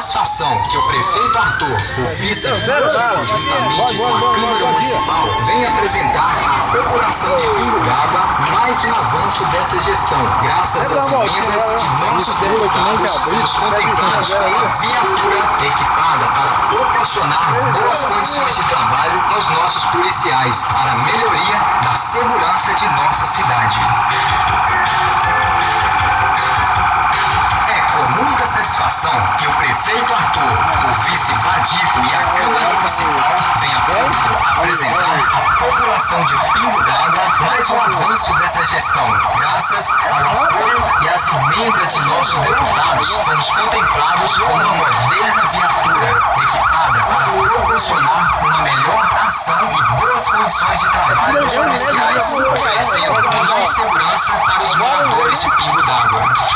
satisfação que o prefeito Arthur, o vice juntamente com a Câmara Municipal, vem apresentar à população de Pingo d'Água mais um avanço dessa gestão. Graças às emendas de nossos deputados, fomos contemplados com uma viatura equipada para proporcionar boas condições de trabalho aos nossos policiais, para a melhoria da segurança de nossa cidade. Que o prefeito Arthur, o vice Vadico e a Câmara Municipal vem a público apresentar à população de Pingo d'Água mais um avanço dessa gestão. Graças ao apoio e às emendas de nossos deputados, fomos contemplados com uma moderna viatura equipada para proporcionar uma melhor ação e boas condições de trabalho dos policiais, oferecendo mais segurança para os moradores de Pingo d'Água.